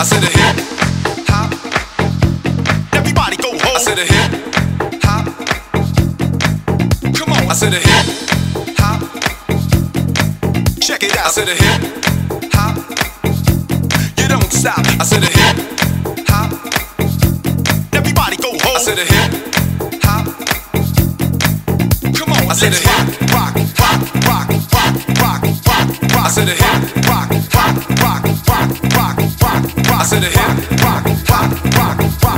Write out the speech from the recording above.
I said a hip hop. Everybody go home. I said a hip hop. Come on. I said a hip hop. Check it out. I said a hip hop. You don't stop. I said a hip hop. Everybody go home. I said a hip hop. Come on. I said a hip rock, said a hip rock, rock, rock, rock, rock, rock, rock. I said a hip rock, rock, rock, rock,